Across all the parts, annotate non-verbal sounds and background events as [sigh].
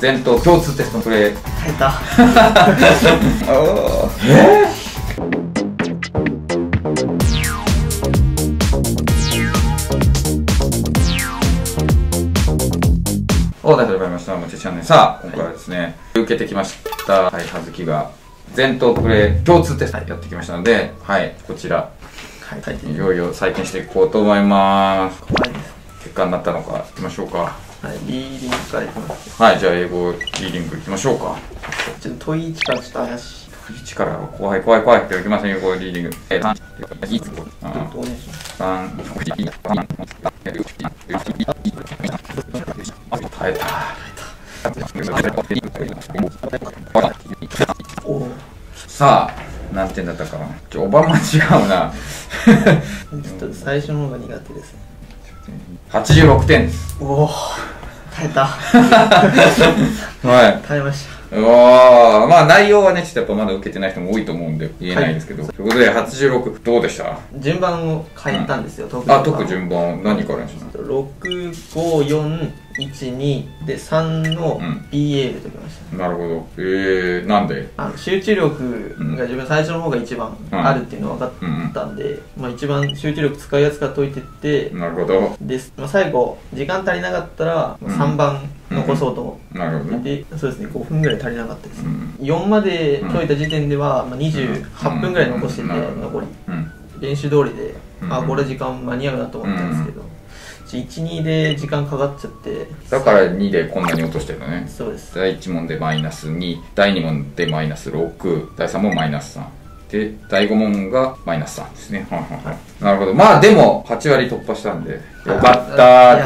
全島共通テストのプレイ。耐えた。[laughs] えお待たせいたしましたもちチャンネル。さあ今回はですね、受けてきました。はい葉月が全島プレイ共通テストやってきましたのではいこちら。はい。いよいよ採点していこうと思います。怖い結果になったのかいきましょうかはい。リーディングからいきますはいじゃあ英語リーディングいきましょうか。ちょっと問い1からちょっと怪しい。1から怖い怖い怖いっていきませんよこれリーディングえーちょっとお願いします三耐えたさあ何点だったかなちょおばま違うなちょっと最初の方が苦手ですね86点です。おお耐えた。[laughs] はい。耐えました。うわーまあ内容はねちょっとやっぱまだ受けてない人も多いと思うんで言えないですけど、ということで86どうでした？順番を変えたんですよ、あ解く順番何からにします？65412で3のうん。BA で解きました、なるほど。えー、なんで？あの集中力が自分最初の方が一番うんあるっていうのが分かったんで、まあ、一番集中力使いやすか解いてって、なるほど。で、まあ、最後時間足りなかったらうん。3番残そうと思なるほどね。って、でそうですね。5分ぐらい足りなかったです、うん。4まで解いた時点では、まあ、28分ぐらい残してて、残り。うん。練習通りで、うん。あこれ時間間に合うなと思ったんですけど、12で時間かかっちゃって。だから2でこんなに落としてるのね。そうです。第1問でマイナス2第2問でマイナス6第3問マイナス3で第5問がマイナス3ですね。はいはいはい。なるほど。まあでも8割突破したんで。よかった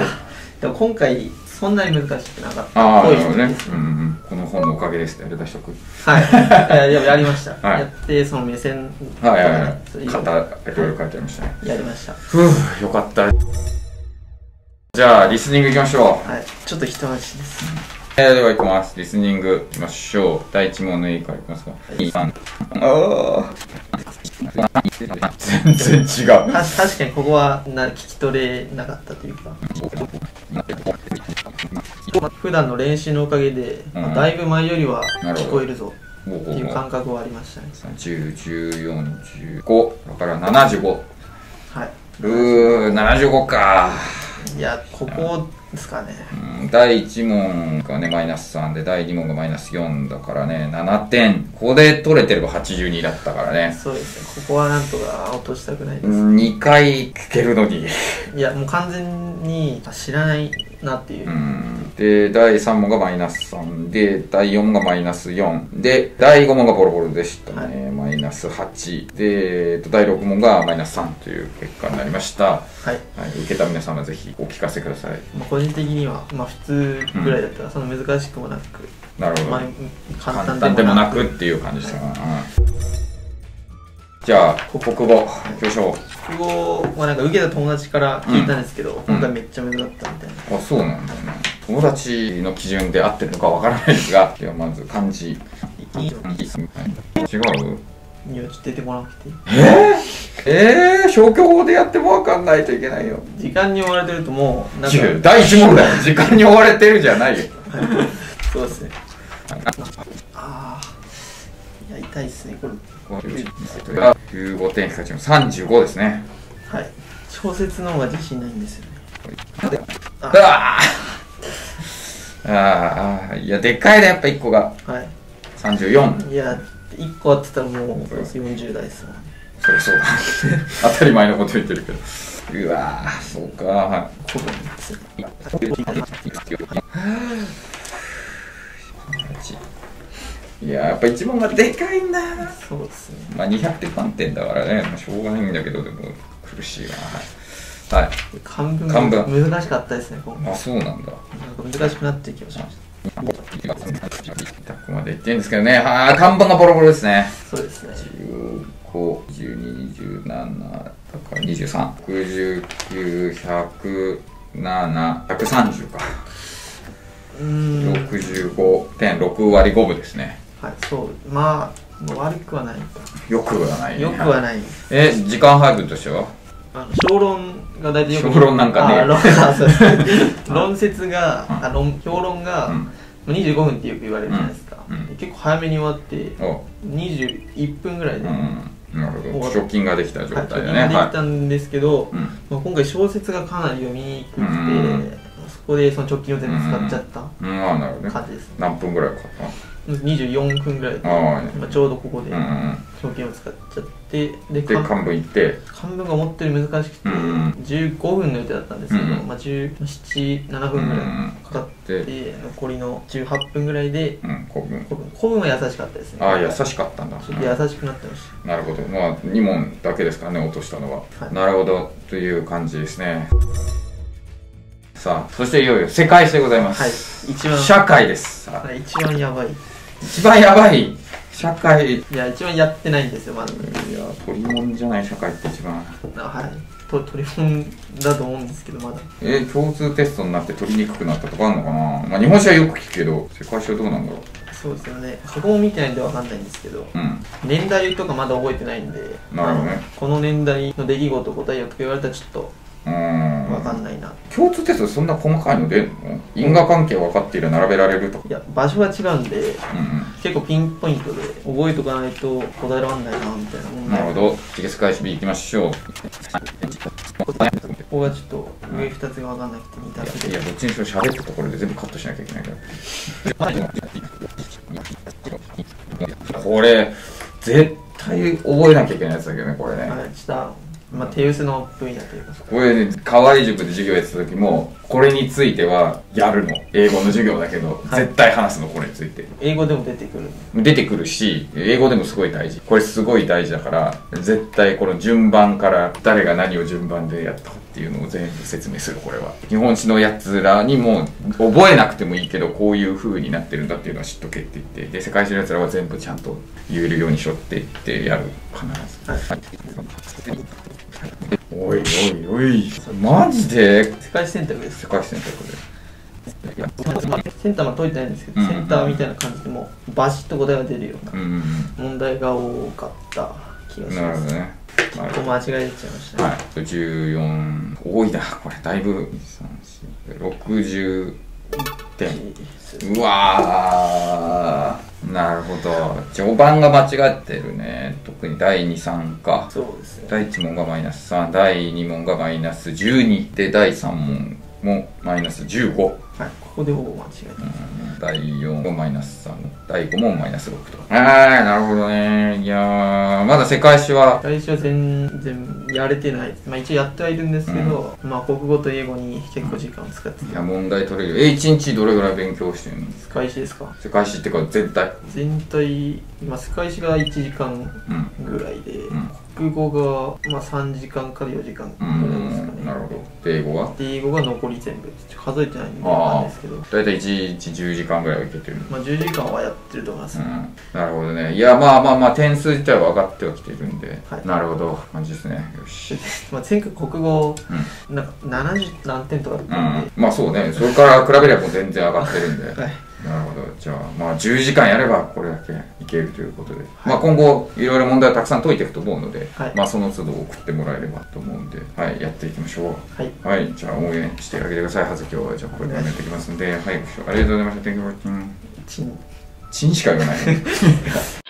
でも今回そんなに難しくなかった。ああなるほどね。うんうん。この本のおかげですってあれ出しとく。はい。いややりました、はい。やってその目線はいはいはい。いろいろ書いてありましたね。やりました。ふうよかったじゃあリスニングいきましょうはいちょっと一安心ですえー、ではいきます。リスニングいきましょう。第1問の A からいきますか。2、3。ああ。全然違う。た確かにここはな聞き取れなかったというか普段の練習のおかげで、うんだいぶ前よりは聞こえるぞおっていう感覚はありましたね10、14、15。だから75。はうー、75か。いやここですかね。うん第1問がね、マイナス3で、第2問がマイナス4だからね、7点。ここで取れてれば82だったからね。そうですね。ここはなんとか落としたくないです、うん、2回聞けるのに。[laughs] いやもう完全に知らないなっていう、うん。で第3問がマイナス3で第4問がマイナス4で第5問がボロボロでしたね、マイナス8で、えっと、第6問がマイナス3という結果になりました、ははい、い、受けた皆さんはぜひお聞かせください。まあ、個人的には、まあ、普通ぐらいだったらその難しくもなく、なるほど、まあ、簡簡単単でもなでもなくくっていう感じですか。な、うんじゃあ国語行きましょ国語はなんか受けた友達から聞いたんですけど、今回めっちゃ難かったみたいな、うあそうなんだね。友達の基準で合ってるのかわからないですがではまず漢字いいのはい違う？いやちょっと出てこなくていいえー、消去法でやってもわかんないといけないよ。時間に追われてるともうなんか第一問だよ。[laughs] 時間に追われてるじゃないよ。[laughs] そうですね。ああいや痛いですねこれ。15点引かち35ですね。はい。小説の方が自信ないんですよね。あー。あーいやでっかいねやっぱ1個が。は34いいや1個あってたらもう40代ですもんねそりゃそうだ。当たり前のこと言ってるけど。うわーそうか。はい。いややっぱ一問がでかいんだ。よなそうですね。まあ200点満点だからね、まあ、しょうがないんだけどでも苦しいなはい、はい、漢文漢文。難しかったですね今回。あそうなんだ。なんか難しくなってる気がしました100までいってるんですけどね。ああ看板がボロボロですね。そうですね152227だから236910730か。うーん65点6割5分ですね。はいそう。まあ悪くはない。かよくはないね。よくはない。え時間配分としては？あの小論が大体よく小論なんかねあ [laughs] 論説が、うん。あ論評論が、うん。まあ25分ってよく言われるじゃないですか、うん。うん。で結構早めに終わってお21分ぐらいで、うんなるほど。貯金ができた状はい態だね貯金ができたんですけど、うん。まあ、今回小説がかなり読みにくくて、うんそこでその直近を全部使っちゃったうん。ああなるほどね。感じですね、何分ぐらいかかっ24分ぐらいで、ああまあ、ちょうどここで。たうんうん条件を使っちゃってででか漢文行って。漢文が思ったより難しくて、うん15分の予定だったんですけど、うんまあ、17分ぐらいかかって、で残りの18分ぐらいでうん古文。古文。古文は優しかったですね。ああ優しかったんだ。ちょっと優しくなってましなるほど。まあ2問だけですからね落としたのは、はい。なるほどという感じですね。さあそしていよいよ世界史でございまたはい。す、一番社会です。さあ。はい一番やばい。一番やばい社会いいや一番やってないんですよまだ。や取り物じゃない社会って一番。あはい。と取り本だと思うんですけどまだ。えー共通テストになって取りにくくなったとかあるのかな？まあ日本史はよく聞くけど世界史はどうなんだろう？そうですよね。そこも見てないんでわかんないんですけどうん。年代とかまだ覚えてないんでなるほどね。この年代の出来事答えよとか言われたらちょっとうーん。わかんないな、共通テストそんな細かいの出るの？因果関係分かっている並べられるとか。いや場所が違うんでうん結構ピンポイントで覚えとかないと答えられないなみたいな問うんなる題ほど。次世界史 B いきましょうここがちょっと上2つが分かんなくて2択で。いやどっちにしろ喋ったところで全部カットしなきゃいけないから。これ絶対覚えなきゃいけないやつだけどねこれねまあ手薄の分野というか。これね河合塾で授業やってた時もこれについてはやるの英語の授業だけど、はい。絶対話すのこれについて。英語でも出てくる出てくるし英語でもすごい大事。これすごい大事だから絶対この順番から誰が何を順番でやったかっていうのを全部説明するこれは。日本史のやつらにも覚えなくてもいいけどこういう風になってるんだっていうのは知っとけって言って。で世界史のやつらは全部ちゃんと言えるようにしょっていってやる必ず。はいおいおいおい。マジで？世界史選択です。世界史選択で。センターは解いてないんですけど、うん。センターみたいな感じでもうバシッと答えが出るようなうん。うん問題が多かった気がうんします、なるほどね。なるほど。ここ間違えちゃいましたね、はい、14多いなこれだいぶ。60点。うわーなるほど。序盤が間違ってるね。特に第23か。そうですね。第1問がマイナス3第2問がマイナス12で第3問もマイナス15、はい。ここでほぼ間違えた、うん、第4がマイナス3第5問マイナス6と。ああなるほどね。いやーまだ世界史は。最初は全然やれてない。まあ一応やってはいるんですけど、まあ国語と英語に結構時間を使ってて。いや問題取れるえ1日どれぐらい勉強してるの？世界史ですか？世界史っていうか全体全体、まあ、世界史が1時間うんぐらいで、ん国語が、まあ、3時間から4時間うぐらいですかね、んなるほど。で英語は？で英語が残り全部。数えてないんでないですけど。大体1日10時間ぐらいはいけてる。まあ10時間はやってると思います、うん。なるほどね。いやまあまあまあ点数自体は上がってはきてるんで、はい。なるほど。感じですね。よし。まあ、前回国語うん。なんか70何点とかだっうたんで、ん、まあそうね。それから比べればもう全然上がってるんで、[laughs] はいなるほど。じゃあまあ10時間やればこれだけいけるということで、まあ今後いろいろ問題をたくさん解いていくと思うので、はい。まあその都度送ってもらえればと思うんではいやっていきましょう。はい。はい、じゃあ応援してあげてください。はず今日はじゃあこれでやめていきます。んで、はい、ご視聴ありがとうございました。Thank you for. チン。チンしか言わない。[laughs]